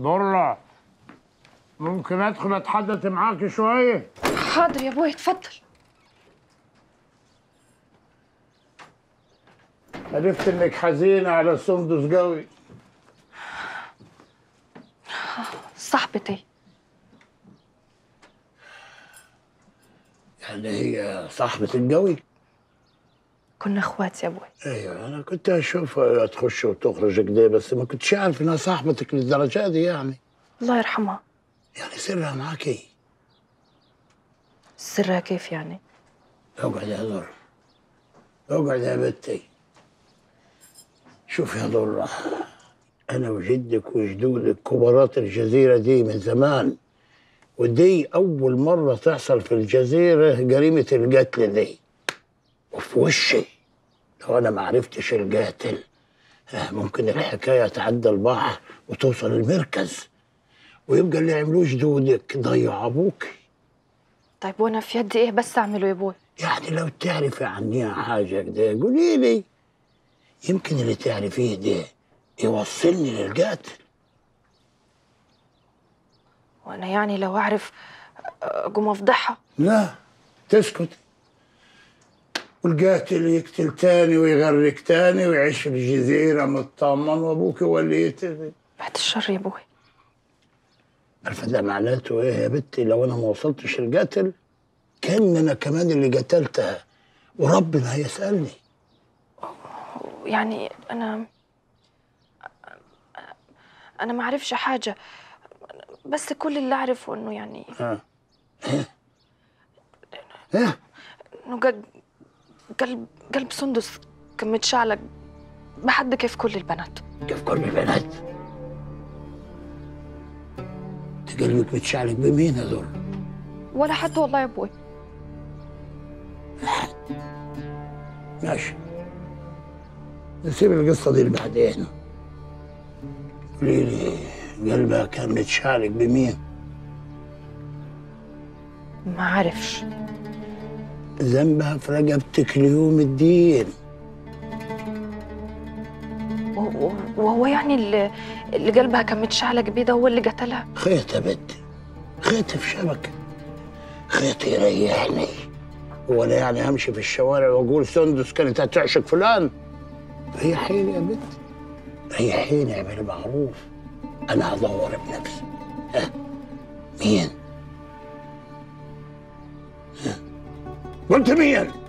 ضرة ممكن أدخل أتحدث معاك شوية حاضر يا أبوي اتفضل. عرفت إنك حزينة على سندس قوي. صاحبتي. يعني هي صاحبة القوي؟ كنا اخوات يا أبوي أيوه أنا كنت اشوفها تخش وتخرج كده بس ما كنتش عارف إنها صاحبتك للدرجة دي يعني. الله يرحمها. يعني سرها معاك إيه؟ سرها كيف يعني؟ أقعد يا ضر أقعد يا بنتي. شوف يا ضرة أنا وجدك وجدودك كبارات الجزيرة دي من زمان ودي أول مرة تحصل في الجزيرة جريمة القتل دي. وفي وشي. لو أنا ما عرفتش القاتل آه، ممكن الحكاية تعدى البحر وتوصل المركز. ويبقى اللي عملوه جدودك ضيع أبوك. طيب وأنا في يدي إيه بس أعمله يا أبوي؟ يعني لو تعرفي عنيها حاجة كده قولي لي. يمكن اللي تعرفيه ده يوصلني للقاتل. وأنا يعني لو أعرف أقوم أفضحها؟ لا تسكت. والقاتل يقتل تاني ويغرق تاني ويعيش في الجزيرة مطمن وأبوك هو اللي يقتل بعد الشر يا أبوي. عارفة ده معناته إيه يا بنتي؟ لو أنا ما وصلتش القاتل كأن أنا كمان اللي قتلتها وربنا هيسألني. يعني أنا أنا ما أعرفش حاجة بس كل اللي أعرفه إنه يعني ها ها ها إنه قل- قلب قلب سندس كان متشعلق بحد كيف كل البنات. كيف كل البنات؟ انت قلبك متشعلق بمين دور ولا حد والله يا أبوي. ماشي. نسيب القصة دي لبعدين. قولي لي قلبها كان متشعلق بمين؟ ما عارفش ذنبها في رقبتك ليوم الدين. وهو يعني اللي, اللي قلبها كان متشعلق بيه ده هو اللي قتلها؟ خيط يا بنتي خيط في شبكة. خيط يريحني. ولا يعني أمشي في الشوارع وأقول سندس كانت هتعشق فلان. ريحيني يا بنتي ريحيني اعملي معروف. أنا هدور بنفسي. ها؟ مين؟ Run to me in!